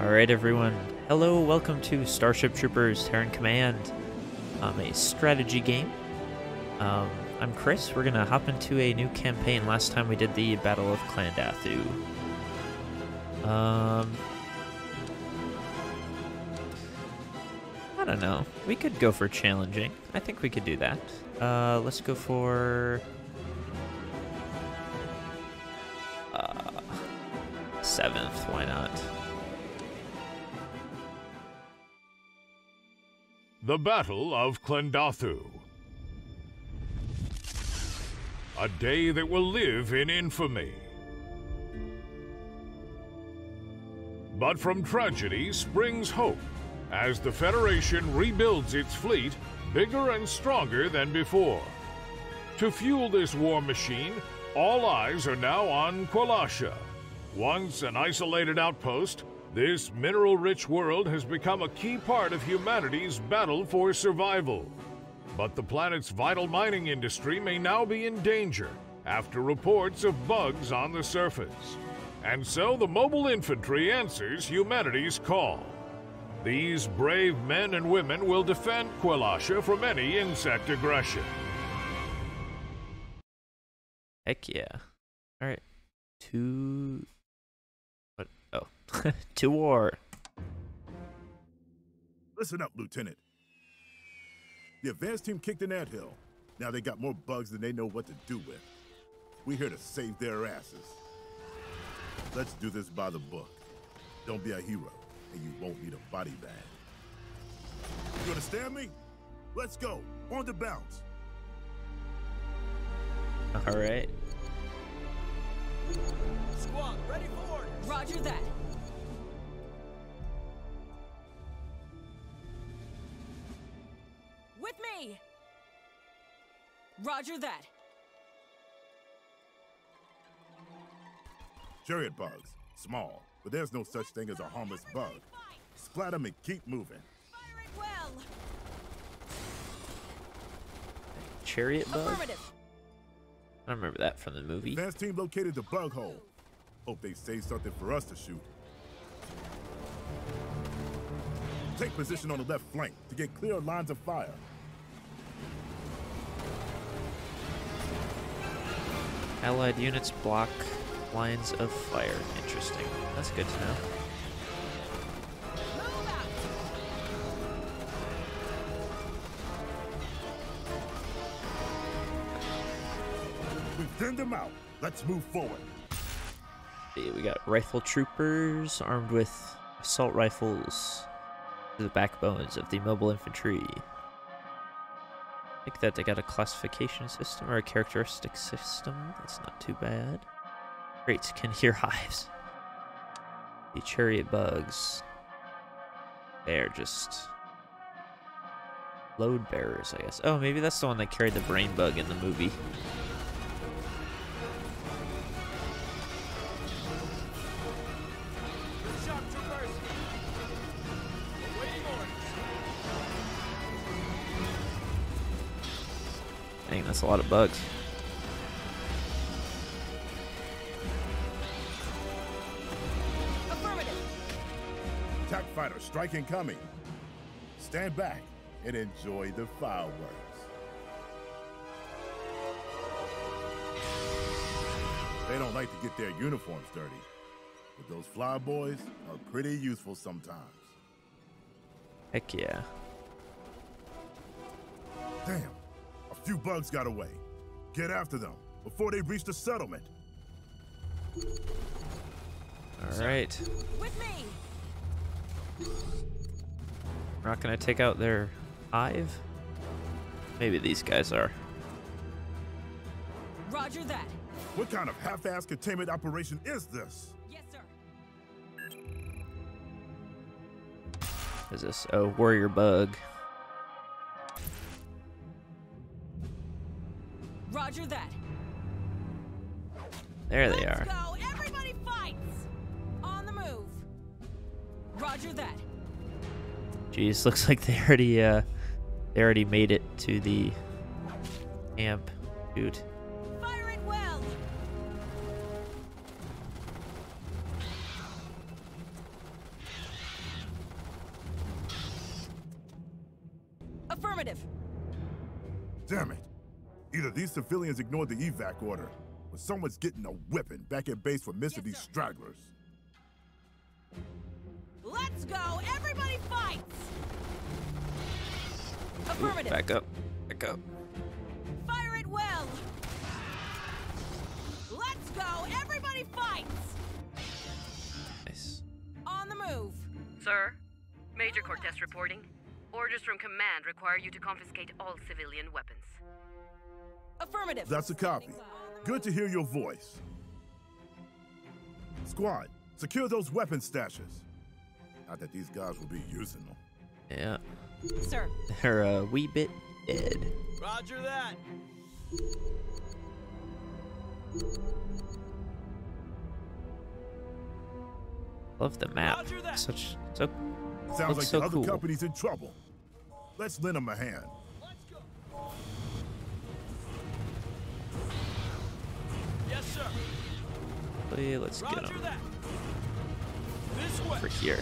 Alright, everyone. Hello, welcome to Starship Troopers Terran Command, um, a strategy game. Um, I'm Chris. We're to hop into a new campaign. Last time we did the Battle of Klendathu. Um, I don't know. We could go for challenging. I think we could do that. Uh, let's go for... Uh, seventh. Why not? The Battle of Klendathu. A day that will live in infamy. But from tragedy springs hope as the Federation rebuilds its fleet bigger and stronger than before. To fuel this war machine, all eyes are now on Kwalasha. Once an isolated outpost, this mineral-rich world has become a key part of humanity's battle for survival. But the planet's vital mining industry may now be in danger after reports of bugs on the surface. And so the mobile infantry answers humanity's call. These brave men and women will defend Kwalasha from any insect aggression. Heck yeah. Alright. To... What? Oh. to war. Listen up, Lieutenant. The advance team kicked an anthill. Now they got more bugs than they know what to do with. We're here to save their asses. Let's do this by the book. Don't be a hero, and you won't need a body bag. You understand me? Let's go. On the bounce. Alright. Squad, ready for orders. Roger that. With me. Roger that. Chariot bugs. Small, but there's no such thing as a harmless bug. Splat 'em and keep moving. Fire it well. Chariot bug? Affirmative. I remember that from the movie. Advance team located the bug hole. Hope they save something for us to shoot. Take position on the left flank to get clear lines of fire. Allied units block lines of fire. Interesting. That's good to know. We've thinned them out. Let's move forward. See, we got rifle troopers armed with assault rifles. The backbones of the mobile infantry. I think that they got a classification system or a characteristic system. That's not too bad. Great, can hear hives. The chariot bugs. They're just load bearers, I guess. Oh, maybe that's the one that carried the brain bug in the movie. That's a lot of bugs. Affirmative. Attack fighter strike incoming. Stand back and enjoy the fireworks. They don't like to get their uniforms dirty, but those fly boys are pretty useful sometimes. Heck yeah. Damn, a few bugs got away. Get after them before they reach the settlement. All right. With me. We're not gonna take out their hive. Maybe these guys are. Roger that. What kind of half-ass containment operation is this? Yes, sir. Is this a warrior bug? Roger that. There they Let's are. Go. Everybody fights. On the move. Roger that. Jeez, looks like they already uh they already made it to the amp. Dude. Fire it well. Affirmative. Damn it. Either these civilians ignored the evac order, or someone's getting a whipping back at base for missing these stragglers. Let's go! Everybody fights! Ooh, Affirmative. back up. Back up. Fire it well! Let's go! Everybody fights! Nice. On the move. Sir, Major Cortez reporting. Orders from command require you to confiscate all civilian weapons. Affirmative. That's a copy. Good to hear your voice. Squad, secure those weapon stashes. Not that these guys will be using them. Yeah. Sir. They're a wee bit dead. Roger that. Love the map. Roger that. Such so Sounds Looks like so the other cool. company's in trouble. Let's lend them a hand. Let's get Roger that. This here.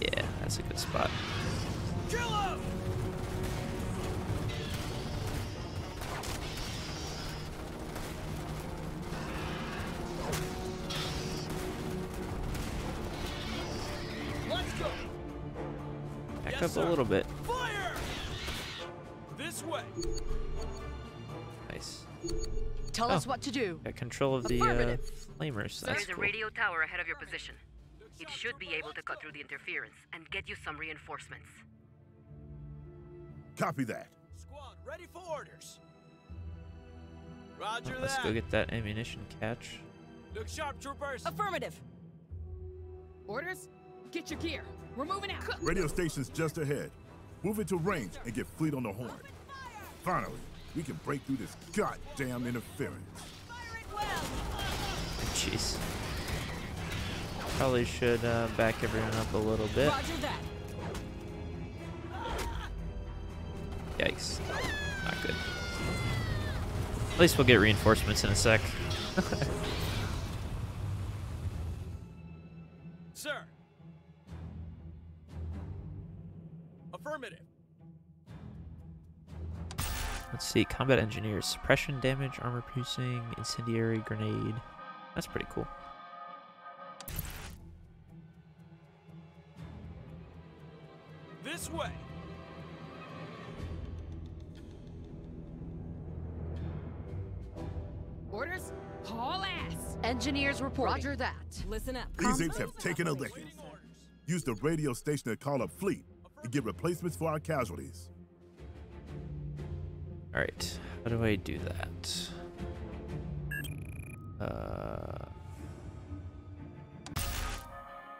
Yeah, that's a good spot. Him! Back Yes, up sir. a little bit. Fire! This way! Nice. Tell Oh. us what to do. Got control of the uh, Affirmative. flamers. There That's is a radio tower ahead of your position. It should be able to cut through the interference and get you some reinforcements. Copy that. Squad, ready for orders. Roger Let's that. go get that ammunition catch. Look sharp, troopers. Affirmative. Orders? Get your gear. We're moving out. Radio station's just ahead. Move into range and get fleet on the horn. Finally, we can break through this goddamn interference. Fire it! Jeez. Probably should uh, back everyone up a little bit. Yikes. Not good. At least we'll get reinforcements in a sec. see. Combat engineers. Suppression damage, armor piercing, incendiary grenade. That's pretty cool. This way. Orders? Haul ass. Engineers report. Roger that. Listen up. These apes have taken a licking. Use the radio station to call up fleet and get replacements for our casualties. Alright. How do I do that? Uh.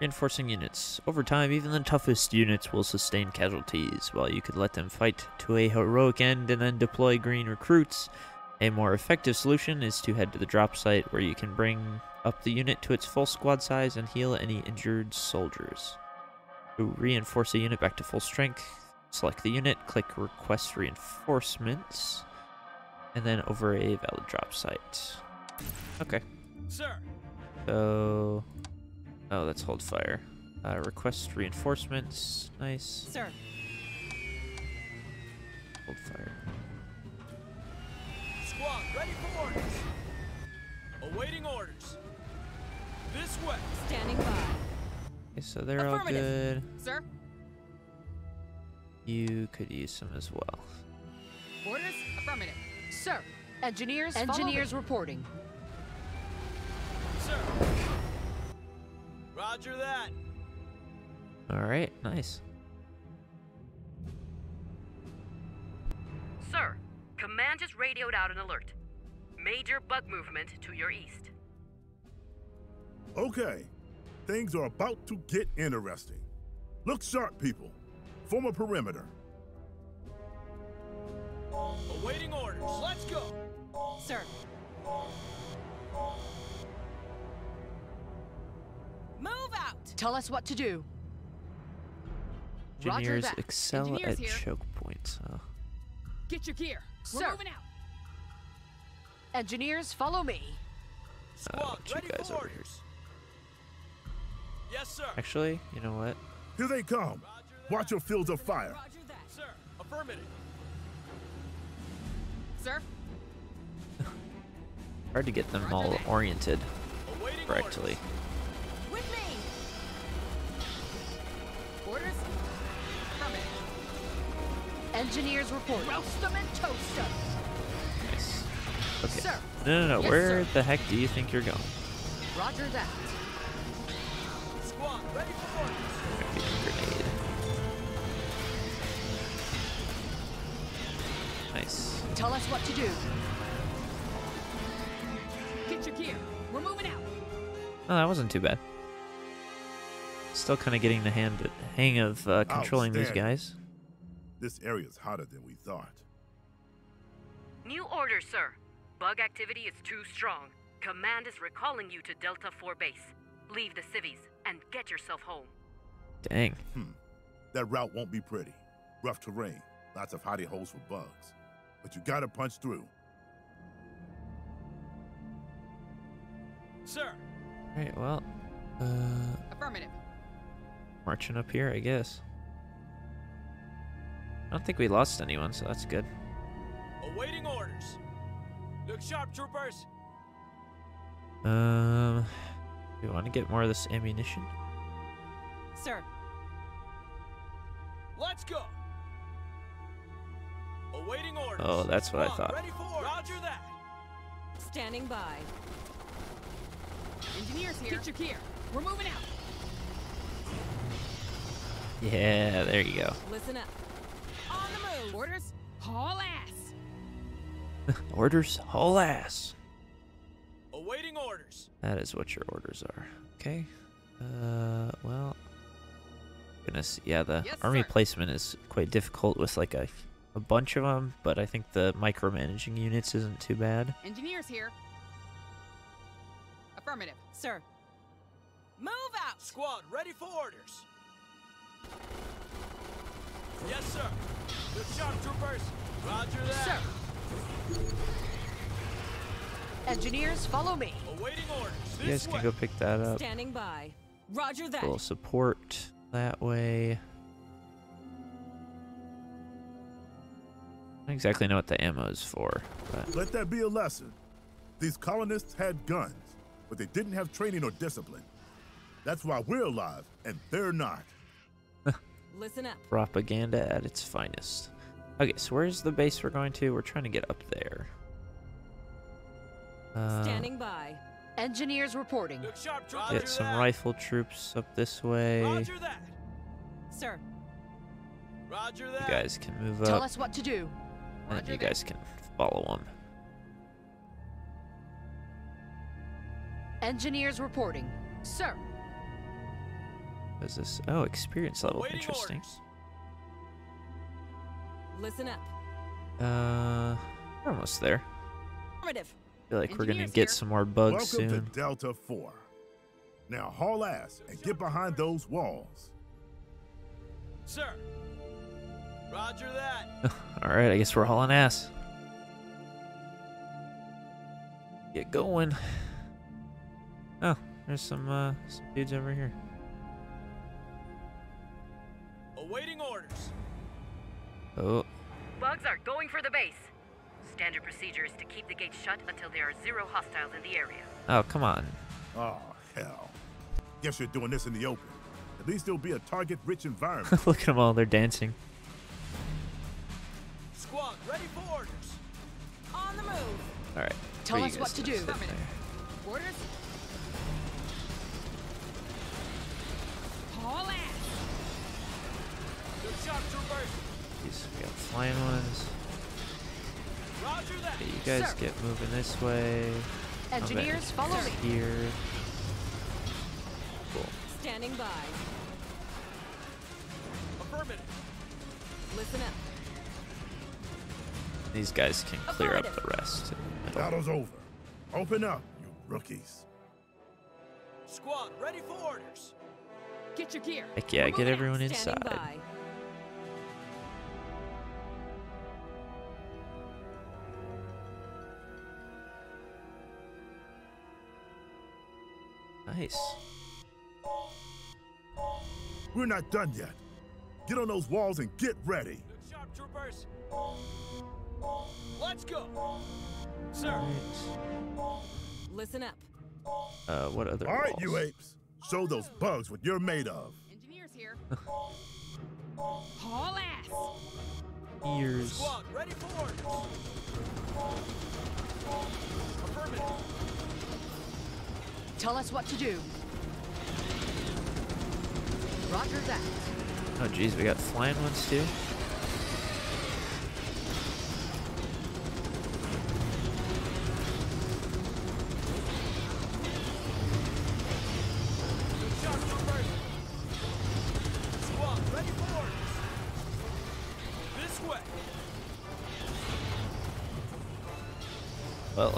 Reinforcing units. Over time, even the toughest units will sustain casualties. While you could let them fight to a heroic end and then deploy green recruits, a more effective solution is to head to the drop site where you can bring up the unit to its full squad size and heal any injured soldiers. To reinforce a unit back to full strength, select the unit, click Request Reinforcements, and then over a valid drop site. Okay. Sir. So, oh, that's hold fire. Uh, request reinforcements. Nice. Sir. Hold fire. Squad, ready for orders. Awaiting orders. This way. Standing by. Okay, so they're all good. Sir? You could use some as well. Orders? Affirmative. Sir. Engineers. follow Engineers reporting. Sir. Roger that. All right. Nice. Sir, command just radioed out an alert. Major bug movement to your east. Okay, things are about to get interesting. Look sharp, people. Form a perimeter. Awaiting orders. Let's go. Sir. Move out! Tell us what to do. Engineers that. excel Engineers at here. choke points. Huh? Get your gear. We're Sir. moving out. Engineers, follow me. Uh, Squad, want you ready guys for over here. orders. Yes, sir. Actually, you know what? Here they come. Watch your fields of fire. Roger that. Sir, affirmative. Sir? Hard to get them all oriented Awaiting correctly. With me. Orders? Affirmative. Engineers reporting. Roast them and toast them. Nice. Okay. Sir. No, no, no. Yes, Where sir. the heck do you think you're going? Roger that. Squad, ready for Tell us what to do. Get your gear. We're moving out. Oh, that wasn't too bad. Still kind of getting the hand hang of uh, controlling these guys. This area's hotter than we thought. New orders, sir. Bug activity is too strong. Command is recalling you to Delta 4 base. Leave the civies and get yourself home. Dang. That route won't be pretty. Rough terrain, lots of hidey holes for bugs. But you gotta punch through. Sir, Alright, well, uh, Affirmative. marching up here, I guess. I don't think we lost anyone, so that's good. awaiting orders. Look sharp, troopers. Um, we want to get more of this ammunition. Sir. Let's go. Awaiting orders. Oh, that's what I thought. Ready for. Roger that. Standing by. Engineers here. Get your gear. We're moving out. Yeah, there you go. Listen up. On the move. Orders? Haul ass. Orders, haul ass. Awaiting orders. That is what your orders are. Okay. Uh, well. Goodness, yeah, the Yes, army sir. placement is quite difficult with like a, a bunch of them, but I think the micromanaging units isn't too bad. Engineers here. Affirmative. Sir. Move out. Squad, ready for orders. Yes, sir. Look sharp, troopers. Roger that. Sir. Engineers, follow me. Awaiting orders. You This guys can way. go pick that up. Standing by. Roger that. A little support that way. Don't exactly know what the ammo is for, but Let that be a lesson. These colonists had guns, but they didn't have training or discipline. That's why we're alive and they're not. Listen up. propaganda at its finest. Okay, so where's the base we're going to? We're trying to get up there. Uh, Standing by. Engineers reporting. Sharp, troopers. get some rifle troops up this way. Roger that. Sir. Roger that. You that. guys can move Tell up, us what to do. And Roger you that. guys can follow them. Engineers reporting. Sir. What is this? Oh, experience level. Awaiting Interesting. orders. Listen up. Uh, we're almost there. Affirmative. feel like we're gonna get here. some more bugs Welcome soon. to Delta 4. Now haul ass and get behind those walls. Sir. Roger that. All right, I guess we're hauling ass. Get going. Oh, there's some uh, some dudes over here. Awaiting orders. Oh, Bugs are going for the base. Standard procedure is to keep the gates shut until there are zero hostiles in the area. oh, come on. Oh, hell. Guess you're doing this in the open. At least there'll be a target-rich environment. Look at them all. They're dancing. All right. Tell us what to do. sit Affirmative. there? Orders? Haul ass. Look sharp, troopers. These we got flying ones. Roger that. Okay, you guys Sir. get moving this way. Engineers, follow me. Here. Cool. Standing by. Affirmative. Listen up. These guys can clear up the Affirmative. rest. Battle's over. Open up, you rookies. Squad, ready for orders. Get your gear. Heck yeah, We're get moving out. everyone inside. by. Nice. We're not done yet. Get on those walls and get ready. Good job, troopers. Let's go. Sir, Right. Listen up. Uh, what other All right, you apes. Show those bugs what you're made of. Engineers here. Haul ass. Ears. squad, ready for orders. Affirmative. Tell us what to do. Roger that. Oh, geez, we got flying ones too.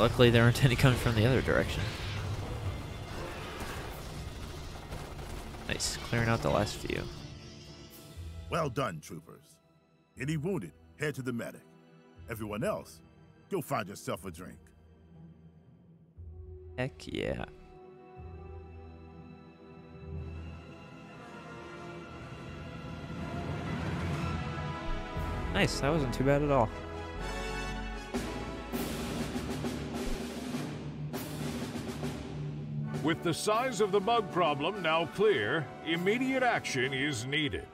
Luckily there aren't any coming from the other direction. Nice, clearing out the last few. Well done, troopers. Any wounded, head to the medic. Everyone else, go find yourself a drink. Heck yeah. Nice, that wasn't too bad at all. With the size of the bug problem now clear, immediate action is needed.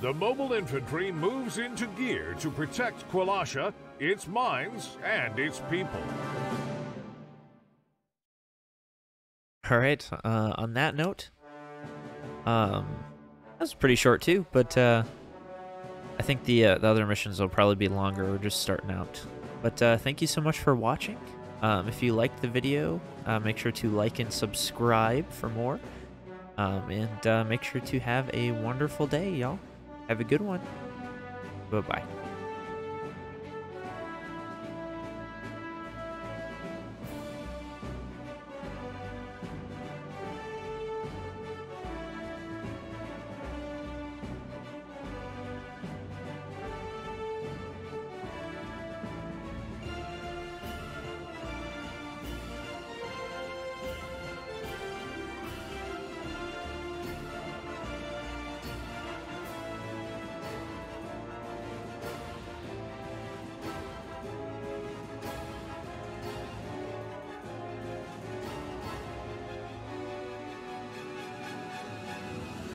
The mobile infantry moves into gear to protect Kwalasha, its mines, and its people. All right. Uh, on that note, um, that was pretty short too, but uh, I think the uh, the other missions will probably be longer. We're just starting out. But uh, thank you so much for watching. Um, if you liked the video, uh, make sure to like and subscribe for more. Um, and uh, make sure to have a wonderful day, y'all. Have a good one. Bye bye.